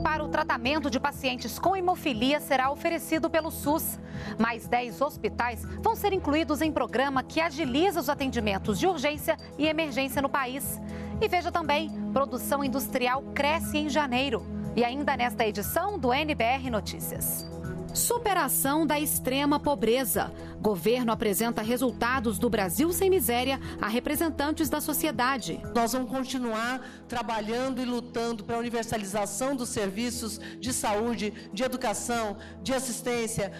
para o tratamento de pacientes com hemofilia será oferecido pelo SUS. Mais 10 hospitais vão ser incluídos em programa que agiliza os atendimentos de urgência e emergência no país. E veja também, produção industrial cresce em janeiro. E ainda nesta edição do NBR Notícias. Superação da extrema pobreza. Governo apresenta resultados do Brasil sem miséria a representantes da sociedade. Nós vamos continuar trabalhando e lutando para a universalização dos serviços de saúde, de educação, de assistência.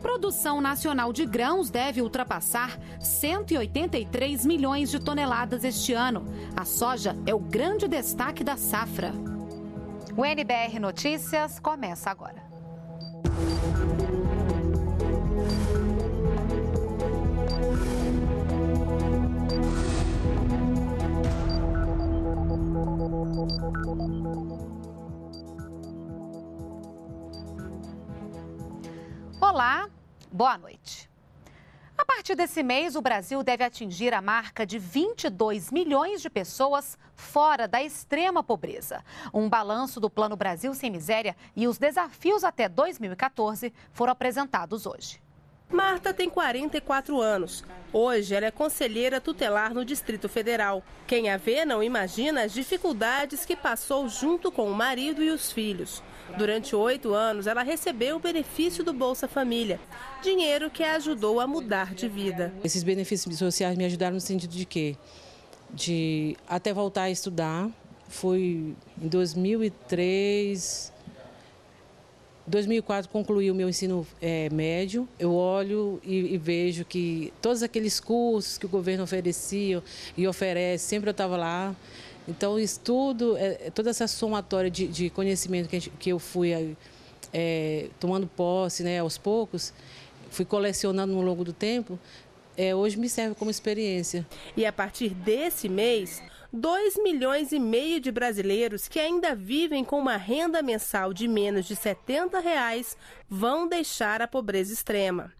Produção nacional de grãos deve ultrapassar 183 milhões de toneladas este ano. A soja é o grande destaque da safra. O NBR Notícias começa agora. Olá, boa noite. A partir desse mês, o Brasil deve atingir a marca de 22 milhões de pessoas fora da extrema pobreza. Um balanço do Plano Brasil Sem Miséria e os desafios até 2014 foram apresentados hoje. Marta tem 44 anos. Hoje ela é conselheira tutelar no Distrito Federal. Quem a vê não imagina as dificuldades que passou junto com o marido e os filhos. Durante oito anos, ela recebeu o benefício do Bolsa Família, dinheiro que a ajudou a mudar de vida. Esses benefícios sociais me ajudaram no sentido de quê? De até voltar a estudar. Foi em 2003, 2004 concluí o meu ensino é, médio. Eu olho e, e, vejo que todos aqueles cursos que o governo oferecia e oferece, sempre eu estava lá. Então, estudo, é, toda essa somatória de, de conhecimento que, gente, que, eu fui é, tomando posse né, aos poucos, fui colecionando no longo do tempo, é, hoje me serve como experiência. E a partir desse mês, 2 milhões e meio de brasileiros que ainda vivem com uma renda mensal de menos de 70 reais vão deixar a pobreza extrema.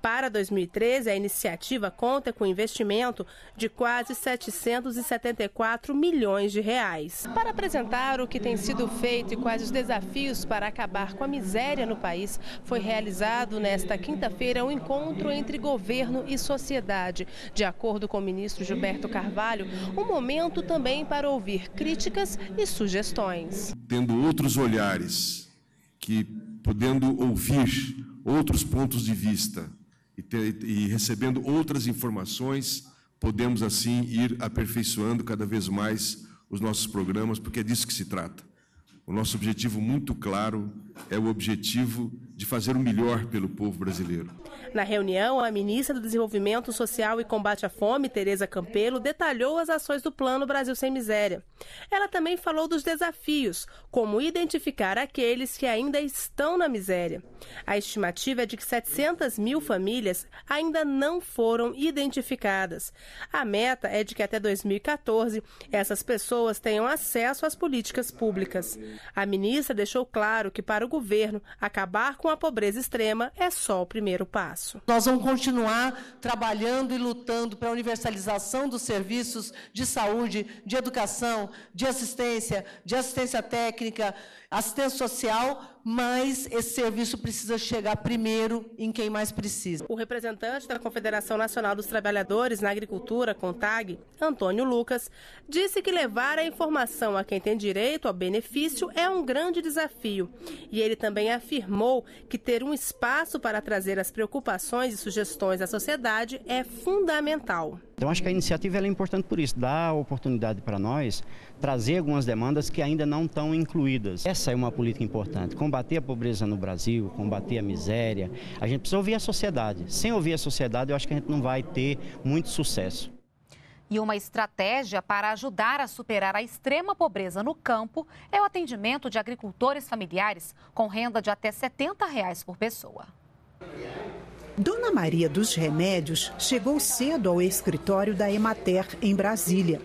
Para 2013, a iniciativa conta com investimento de quase 774 milhões de reais. Para apresentar o que tem sido feito e quais os desafios para acabar com a miséria no país, foi realizado nesta quinta-feira um encontro entre governo e sociedade. De acordo com o ministro Gilberto Carvalho, um momento também para ouvir críticas e sugestões. Tendo outros olhares, que podendo ouvir outros pontos de vista, e, ter, e recebendo outras informações, podemos assim ir aperfeiçoando cada vez mais os nossos programas, porque é disso que se trata. O nosso objetivo muito claro é o objetivo de fazer o melhor pelo povo brasileiro. Na reunião, a ministra do Desenvolvimento Social e Combate à Fome, Tereza Campelo, detalhou as ações do Plano Brasil Sem Miséria. Ela também falou dos desafios, como identificar aqueles que ainda estão na miséria. A estimativa é de que 700 mil famílias ainda não foram identificadas. A meta é de que até 2014 essas pessoas tenham acesso às políticas públicas. A ministra deixou claro que para o governo acabar com a pobreza extrema é só o primeiro passo isso. Nós vamos continuar trabalhando e lutando para a universalização dos serviços de saúde, de educação, de assistência, de assistência técnica, assistência social, mas esse serviço precisa chegar primeiro em quem mais precisa. O representante da Confederação Nacional dos Trabalhadores na Agricultura, CONTAG, Antônio Lucas, disse que levar a informação a quem tem direito ao benefício é um grande desafio. E ele também afirmou que ter um espaço para trazer as preocupações e sugestões à sociedade é fundamental. Então, acho que a iniciativa é importante por isso, dá oportunidade para nós trazer algumas demandas que ainda não estão incluídas. Essa é uma política importante, combater a pobreza no Brasil, combater a miséria. A gente precisa ouvir a sociedade. Sem ouvir a sociedade, eu acho que a gente não vai ter muito sucesso. E uma estratégia para ajudar a superar a extrema pobreza no campo é o atendimento de agricultores familiares com renda de até 70 reais por pessoa. Dona Maria dos Remédios chegou cedo ao escritório da Emater em Brasília.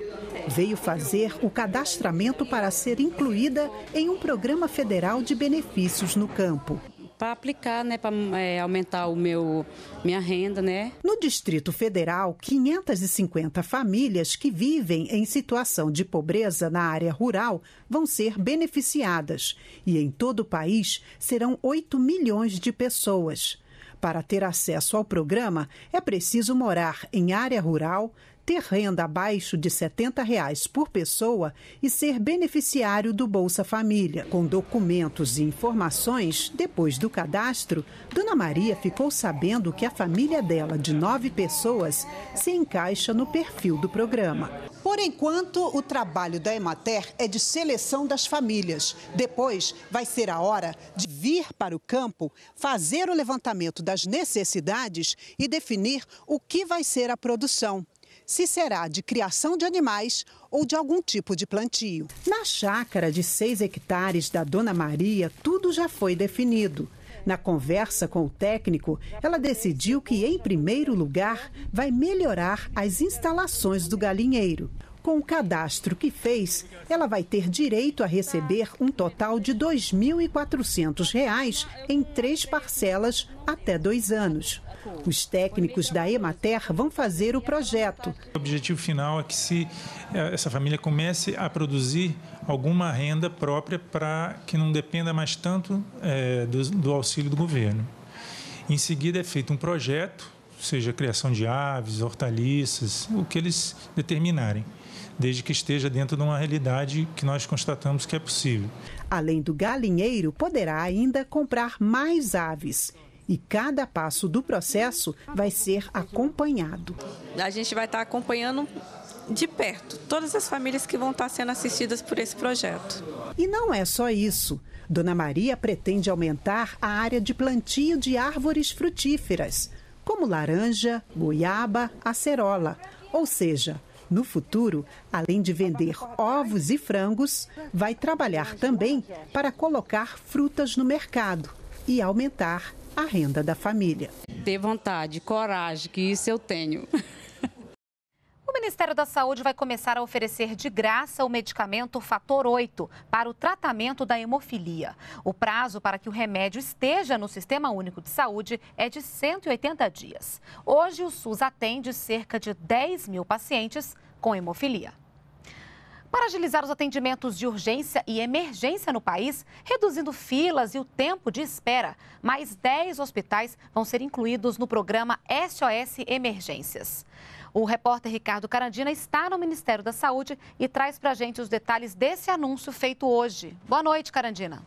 Veio fazer o cadastramento para ser incluída em um programa federal de benefícios no campo. para aplicar, né, para é, aumentar o meu minha renda, né? No Distrito Federal, 550 famílias que vivem em situação de pobreza na área rural vão ser beneficiadas e em todo o país serão 8 milhões de pessoas. Para ter acesso ao programa, é preciso morar em área rural, ter renda abaixo de 70 reais por pessoa e ser beneficiário do Bolsa Família. Com documentos e informações, depois do cadastro, Dona Maria ficou sabendo que a família dela, de nove pessoas, se encaixa no perfil do programa. Por enquanto, o trabalho da Emater é de seleção das famílias. Depois, vai ser a hora de vir para o campo, fazer o levantamento das necessidades e definir o que vai ser a produção se será de criação de animais ou de algum tipo de plantio. Na chácara de seis hectares da Dona Maria, tudo já foi definido. Na conversa com o técnico, ela decidiu que, em primeiro lugar, vai melhorar as instalações do galinheiro. Com o cadastro que fez, ela vai ter direito a receber um total de R$ 2.400 em três parcelas até dois anos. Os técnicos da Emater vão fazer o projeto. O objetivo final é que se eh, essa família comece a produzir alguma renda própria para que não dependa mais tanto é, do, do auxílio do governo. Em seguida é feito um projeto, seja criação de aves, hortaliças, o que eles determinarem desde que esteja dentro de uma realidade que nós constatamos que é possível. Além do galinheiro, poderá ainda comprar mais aves e cada passo do processo vai ser acompanhado. A gente vai estar acompanhando de perto todas as famílias que vão estar sendo assistidas por esse projeto. E não é só isso. Dona Maria pretende aumentar a área de plantio de árvores frutíferas, como laranja, goiaba, acerola. Ou seja, no futuro, além de vender ovos e frangos, vai trabalhar também para colocar frutas no mercado e aumentar a renda da família. Ter vontade, coragem, que isso eu tenho. Ministério da Saúde vai começar a oferecer de graça o medicamento Fator 8 para o tratamento da hemofilia. O prazo para que o remédio esteja no Sistema Único de Saúde é de 180 dias. Hoje, o SUS atende cerca de 10 mil pacientes com hemofilia. Para agilizar os atendimentos de urgência e emergência no país, reduzindo filas e o tempo de espera, mais 10 hospitais vão ser incluídos no programa SOS Emergências. O repórter Ricardo Carandina está no Ministério da Saúde e traz para a gente os detalhes desse anúncio feito hoje. Boa noite, Carandina.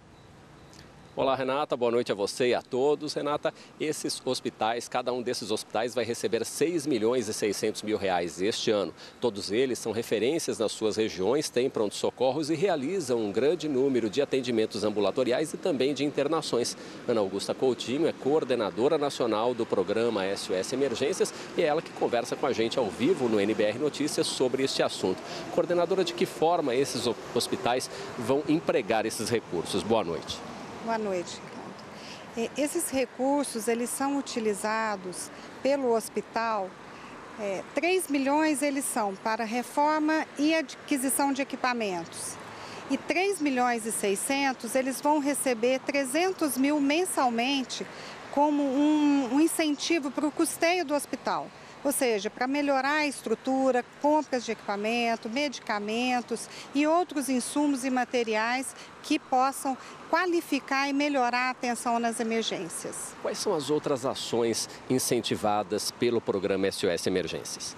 Olá, Renata. Boa noite a você e a todos. Renata, esses hospitais, cada um desses hospitais vai receber 6 milhões e 600 mil reais este ano. Todos eles são referências nas suas regiões, têm pronto-socorros e realizam um grande número de atendimentos ambulatoriais e também de internações. Ana Augusta Coutinho é coordenadora nacional do programa SOS Emergências e é ela que conversa com a gente ao vivo no NBR Notícias sobre este assunto. Coordenadora, de que forma esses hospitais vão empregar esses recursos? Boa noite. Boa noite, Ricardo. Esses recursos, eles são utilizados pelo hospital, é, 3 milhões eles são para reforma e aquisição de equipamentos. E 3 milhões e 600 eles vão receber 300 mil mensalmente como um, um incentivo para o custeio do hospital ou seja, para melhorar a estrutura, compras de equipamento, medicamentos e outros insumos e materiais que possam qualificar e melhorar a atenção nas emergências. Quais são as outras ações incentivadas pelo programa SOS Emergências?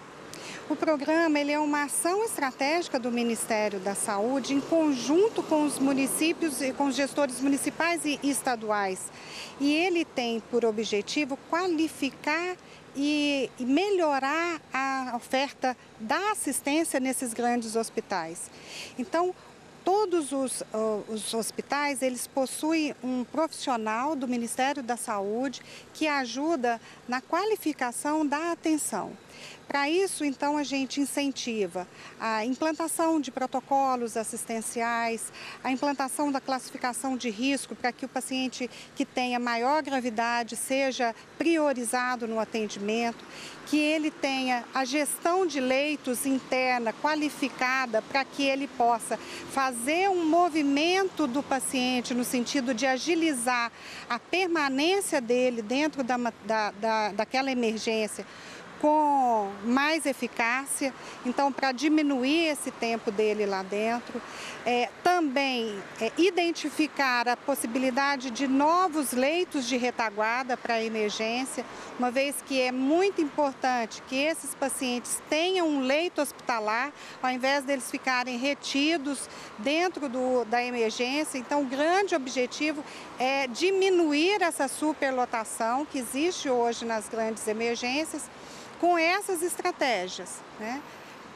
O programa ele é uma ação estratégica do Ministério da Saúde em conjunto com os municípios e com os gestores municipais e estaduais. E ele tem por objetivo qualificar e, melhorar a oferta da assistência nesses grandes hospitais. Então, todos os, os, hospitais eles possuem um profissional do Ministério da Saúde que ajuda na qualificação da atenção. Para isso, então, a gente incentiva a implantação de protocolos assistenciais, a implantação da classificação de risco para que o paciente que tenha maior gravidade seja priorizado no atendimento, que ele tenha a gestão de leitos interna qualificada para que ele possa fazer um movimento do paciente no sentido de agilizar a permanência dele dentro da, da, da daquela emergência com mais eficácia, então para diminuir esse tempo dele lá dentro. É, também é, identificar a possibilidade de novos leitos de retaguarda para emergência, uma vez que é muito importante que esses pacientes tenham um leito hospitalar, ao invés deles ficarem retidos dentro do, da emergência. Então, o grande objetivo é diminuir essa superlotação que existe hoje nas grandes emergências com essas estratégias. Né?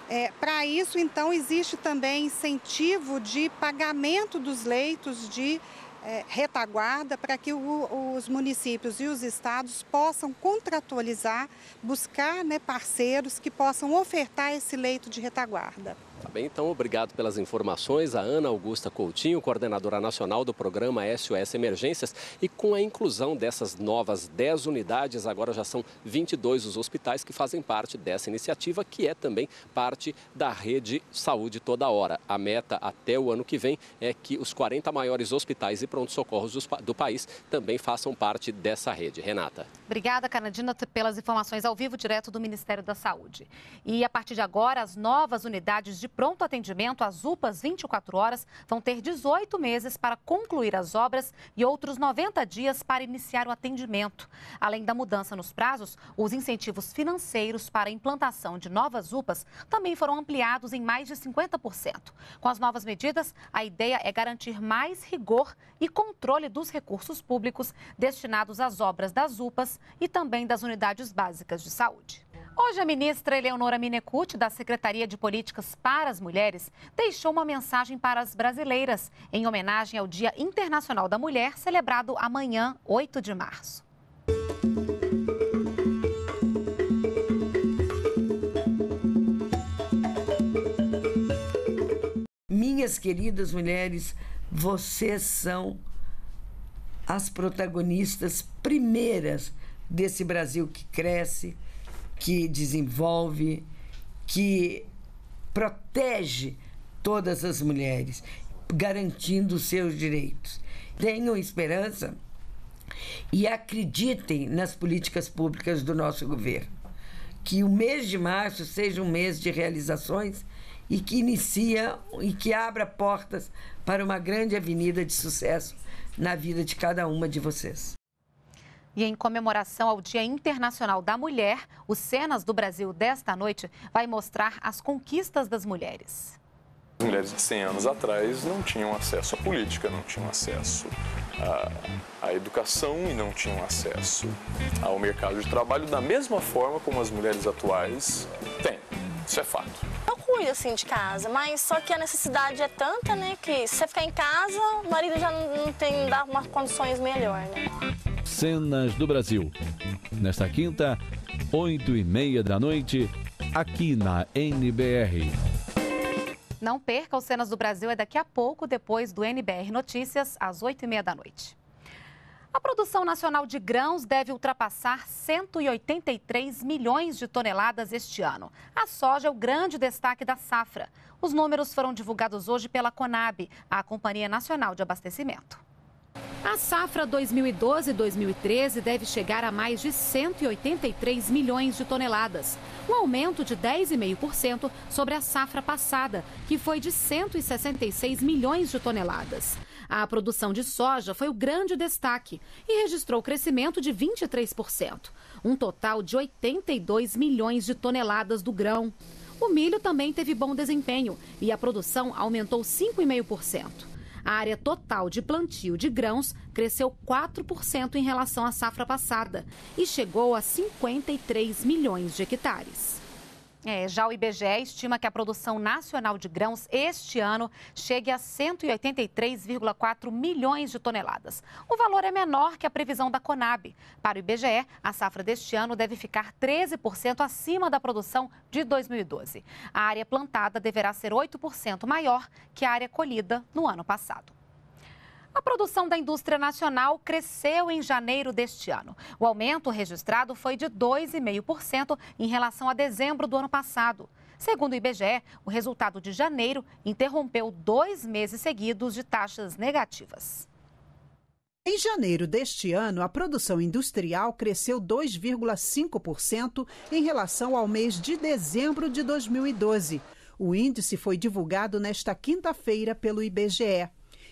É, Para isso, então, existe também incentivo de pagamento dos leitos de é, retaguarda para que o, os municípios e os estados possam contratualizar, buscar né, parceiros que possam ofertar esse leito de retaguarda. Tá bem, então obrigado pelas informações. A Ana Augusta Coutinho, coordenadora nacional do programa SOS Emergências. E com a inclusão dessas novas 10 unidades, agora já são 22 os hospitais que fazem parte dessa iniciativa, que é também parte da rede Saúde Toda Hora. A meta até o ano que vem é que os 40 maiores hospitais e pronto-socorros do país também façam parte dessa rede. Renata. Obrigada, Canadina, pelas informações ao vivo, direto do Ministério da Saúde. E a partir de agora, as novas unidades de pronto atendimento, as UPAs 24 horas vão ter 18 meses para concluir as obras e outros 90 dias para iniciar o atendimento. Além da mudança nos prazos, os incentivos financeiros para a implantação de novas UPAs também foram ampliados em mais de 50%. Com as novas medidas, a ideia é garantir mais rigor e controle dos recursos públicos destinados às obras das UPAs e também das unidades básicas de saúde. Hoje, a ministra Eleonora Minecucci, da Secretaria de Políticas para as Mulheres, deixou uma mensagem para as brasileiras, em homenagem ao Dia Internacional da Mulher, celebrado amanhã, 8 de março. Minhas queridas mulheres, vocês são as protagonistas primeiras desse Brasil que cresce que desenvolve, que protege todas as mulheres, garantindo seus direitos. Tenham esperança e acreditem nas políticas públicas do nosso governo. Que o mês de março seja um mês de realizações e que inicia e que abra portas para uma grande avenida de sucesso na vida de cada uma de vocês. E em comemoração ao Dia Internacional da Mulher, o Cenas do Brasil desta noite vai mostrar as conquistas das mulheres. As mulheres de 100 anos atrás não tinham acesso à política, não tinham acesso à, à, educação e não tinham acesso ao mercado de trabalho da mesma forma como as mulheres atuais têm. Isso é fato. Eu cuido assim de casa, mas só que a necessidade é tanta, né, que se você ficar em casa, o marido já não, não tem dá umas condições melhor, né? Cenas do Brasil. Nesta quinta, oito e meia da noite, aqui na NBR. Não perca os Cenas do Brasil, é daqui a pouco, depois do NBR Notícias, às oito e meia da noite. A produção nacional de grãos deve ultrapassar 183 milhões de toneladas este ano. A soja é o grande destaque da safra. Os números foram divulgados hoje pela Conab, a Companhia Nacional de Abastecimento. A safra 2012-2013 deve chegar a mais de 183 milhões de toneladas, um aumento de 10,5% sobre a safra passada, que foi de 166 milhões de toneladas. A produção de soja foi o grande destaque e registrou crescimento de 23%, um total de 82 milhões de toneladas do grão. O milho também teve bom desempenho e a produção aumentou 5,5%. A área total de plantio de grãos cresceu 4% em relação à safra passada e chegou a 53 milhões de hectares. É, já o IBGE estima que a produção nacional de grãos este ano chegue a 183,4 milhões de toneladas. O valor é menor que a previsão da Conab. Para o IBGE, a safra deste ano deve ficar 13% acima da produção de 2012. A área plantada deverá ser 8% maior que a área colhida no ano passado. A produção da indústria nacional cresceu em janeiro deste ano. O aumento registrado foi de 2,5% em relação a dezembro do ano passado. Segundo o IBGE, o resultado de janeiro interrompeu dois meses seguidos de taxas negativas. Em janeiro deste ano, a produção industrial cresceu 2,5% em relação ao mês de dezembro de 2012. O índice foi divulgado nesta quinta-feira pelo IBGE.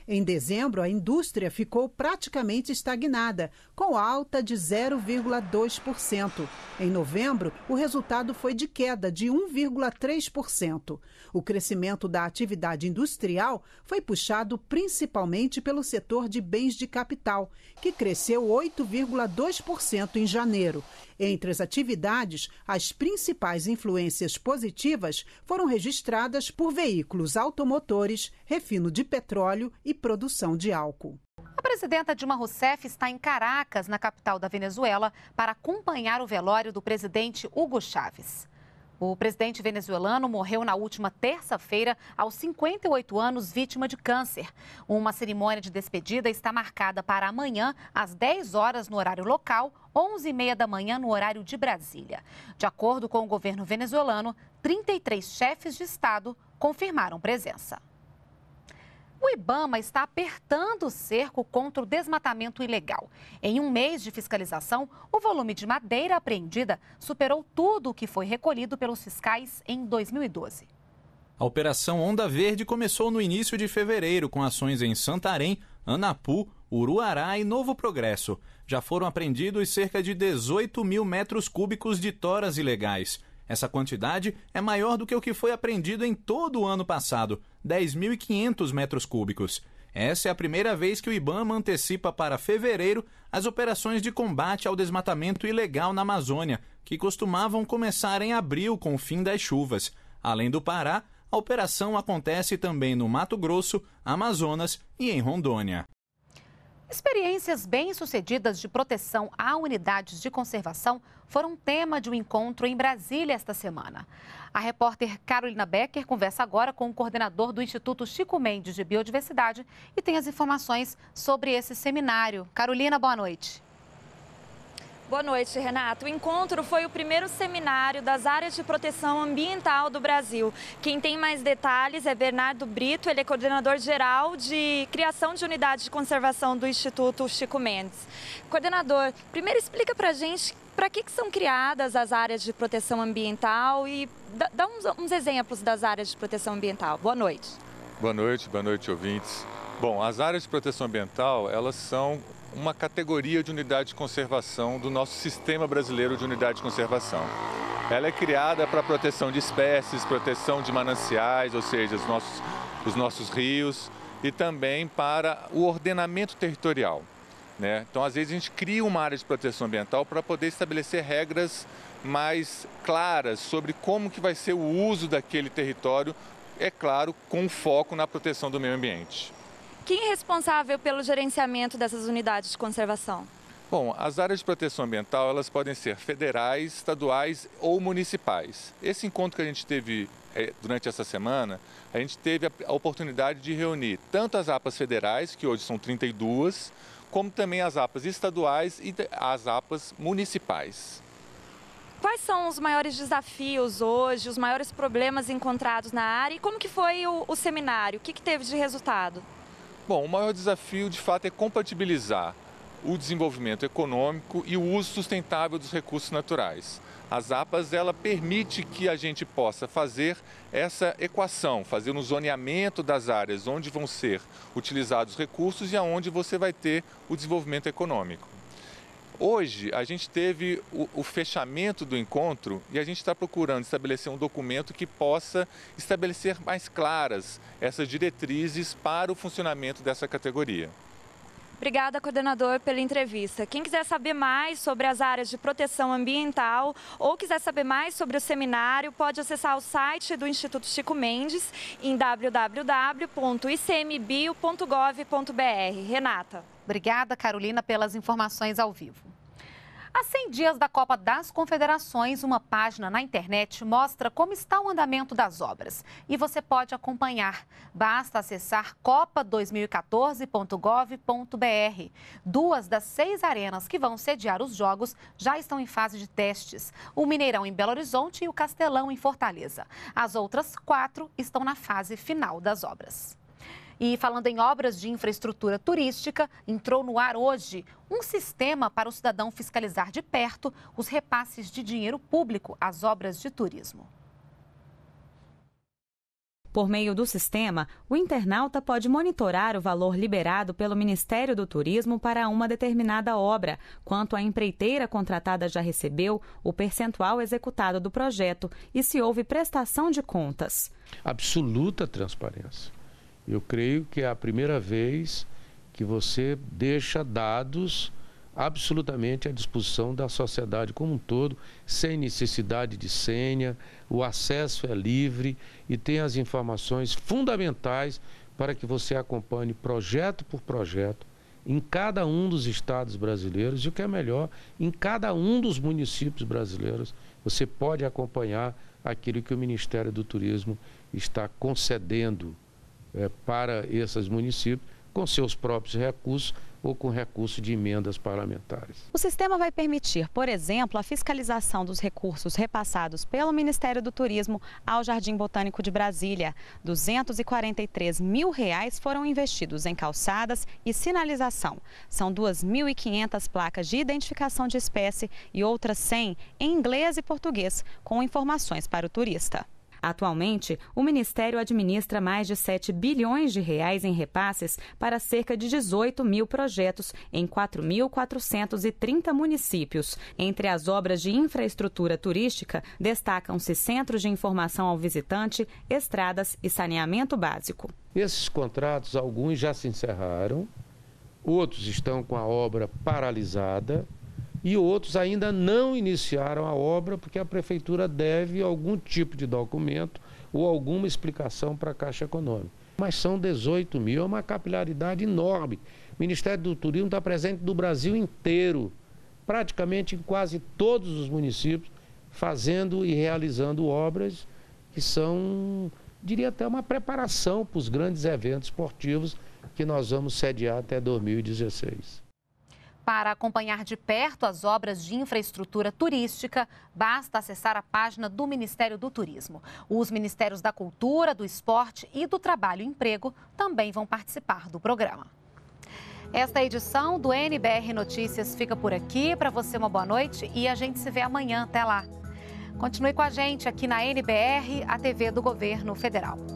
Em dezembro, a indústria ficou praticamente estagnada, com alta de 0,2%. Em novembro, o resultado foi de queda de 1,3%. O crescimento da atividade industrial foi puxado principalmente pelo setor de bens de capital, que cresceu 8,2% em janeiro. Entre as atividades, as principais influências positivas foram registradas por veículos automotores, refino de petróleo e produção de álcool. A presidenta Dilma Rousseff está em Caracas, na capital da Venezuela, para acompanhar o velório do presidente Hugo Chávez. O presidente venezuelano morreu na última terça-feira, aos 58 anos, vítima de câncer. Uma cerimônia de despedida está marcada para amanhã, às 10 horas no horário local, 11h30 da manhã no horário de Brasília. De acordo com o governo venezuelano, 33 chefes de Estado confirmaram presença. O Ibama está apertando o cerco contra o desmatamento ilegal. Em um mês de fiscalização, o volume de madeira apreendida superou tudo o que foi recolhido pelos fiscais em 2012. A Operação Onda Verde começou no início de fevereiro, com ações em Santarém, Anapu, Uruará e Novo Progresso. Já foram apreendidos cerca de 18 mil metros cúbicos de toras ilegais. Essa quantidade é maior do que o que foi apreendido em todo o ano passado, 10.500 metros cúbicos. Essa é a primeira vez que o IBAMA antecipa para fevereiro as operações de combate ao desmatamento ilegal na Amazônia, que costumavam começar em abril com o fim das chuvas. Além do Pará, a operação acontece também no Mato Grosso, Amazonas e em Rondônia. Experiências bem-sucedidas de proteção a unidades de conservação foram tema de um encontro em Brasília esta semana. A repórter Carolina Becker conversa agora com o coordenador do Instituto Chico Mendes de Biodiversidade e tem as informações sobre esse seminário. Carolina, boa noite. Boa noite, Renato. O encontro foi o primeiro seminário das áreas de proteção ambiental do Brasil. Quem tem mais detalhes é Bernardo Brito, ele é coordenador geral de criação de unidade de conservação do Instituto Chico Mendes. Coordenador, primeiro explica para a gente para que, que, são criadas as áreas de proteção ambiental e dá, dá uns, uns exemplos das áreas de proteção ambiental. Boa noite. Boa noite, boa noite, ouvintes. Bom, as áreas de proteção ambiental, elas são uma categoria de unidade de conservação do nosso sistema brasileiro de unidade de conservação. Ela é criada para proteção de espécies, proteção de mananciais, ou seja, os nossos, os nossos rios, e também para o ordenamento territorial. Né? Então, às vezes, a gente cria uma área de proteção ambiental para poder estabelecer regras mais claras sobre como que vai ser o uso daquele território, é claro, com foco na proteção do meio ambiente. Quem é responsável pelo gerenciamento dessas unidades de conservação? Bom, as áreas de proteção ambiental elas podem ser federais, estaduais ou municipais. Esse encontro que a gente teve é, durante essa semana, a gente teve a, a oportunidade de reunir tanto as APAs federais, que hoje são 32, como também as APAs estaduais e as APAs municipais. Quais são os maiores desafios hoje, os maiores problemas encontrados na área e como que foi o, o seminário? O que, que teve de resultado? Bom, o maior desafio de fato é compatibilizar o desenvolvimento econômico e o uso sustentável dos recursos naturais. As APAS ela permite que a gente possa fazer essa equação, fazer um zoneamento das áreas onde vão ser utilizados os recursos e aonde você vai ter o desenvolvimento econômico. Hoje, a gente teve o, o, fechamento do encontro e a gente está procurando estabelecer um documento que possa estabelecer mais claras essas diretrizes para o funcionamento dessa categoria. Obrigada, coordenador, pela entrevista. Quem quiser saber mais sobre as áreas de proteção ambiental ou quiser saber mais sobre o seminário, pode acessar o site do Instituto Chico Mendes em www.icmbio.gov.br. Renata. Obrigada, Carolina, pelas informações ao vivo. Há 100 dias da Copa das Confederações, uma página na internet mostra como está o andamento das obras. E você pode acompanhar. Basta acessar copa2014.gov.br. Duas das seis arenas que vão sediar os jogos já estão em fase de testes: o Mineirão em Belo Horizonte e o Castelão em Fortaleza. As outras quatro estão na fase final das obras. E falando em obras de infraestrutura turística, entrou no ar hoje um sistema para o cidadão fiscalizar de perto os repasses de dinheiro público às obras de turismo. Por meio do sistema, o internauta pode monitorar o valor liberado pelo Ministério do Turismo para uma determinada obra, quanto a empreiteira contratada já recebeu, o percentual executado do projeto e se houve prestação de contas. Absoluta transparência. Eu creio que é a primeira vez que você deixa dados absolutamente à disposição da sociedade como um todo, sem necessidade de senha, o acesso é livre e tem as informações fundamentais para que você acompanhe projeto por projeto em cada um dos estados brasileiros e o que é melhor, em cada um dos municípios brasileiros, você pode acompanhar aquilo que o Ministério do Turismo está concedendo é, para esses municípios com seus próprios recursos ou com recurso de emendas parlamentares. O sistema vai permitir, por exemplo, a fiscalização dos recursos repassados pelo Ministério do Turismo ao Jardim Botânico de Brasília. 243 mil reais foram investidos em calçadas e sinalização. São 2.500 placas de identificação de espécie e outras 100 em inglês e português, com informações para o turista. Atualmente, o Ministério administra mais de 7 bilhões de reais em repasses para cerca de 18 mil projetos em 4.430 municípios. Entre as obras de infraestrutura turística, destacam-se centros de informação ao visitante, estradas e saneamento básico. Esses contratos, alguns já se encerraram, outros estão com a obra paralisada e outros ainda não iniciaram a obra porque a prefeitura deve algum tipo de documento ou alguma explicação para a Caixa Econômica. Mas são 18 mil, é uma capilaridade enorme. O Ministério do Turismo está presente no Brasil inteiro, praticamente em quase todos os municípios, fazendo e realizando obras que são, diria até, uma preparação para os grandes eventos esportivos que nós vamos sediar até 2016. Para acompanhar de perto as obras de infraestrutura turística, basta acessar a página do Ministério do Turismo. Os Ministérios da Cultura, do Esporte e do Trabalho e Emprego também vão participar do programa. Esta edição do NBR Notícias fica por aqui. Para você, uma boa noite e a gente se vê amanhã. Até lá. Continue com a gente aqui na NBR, a TV do Governo Federal.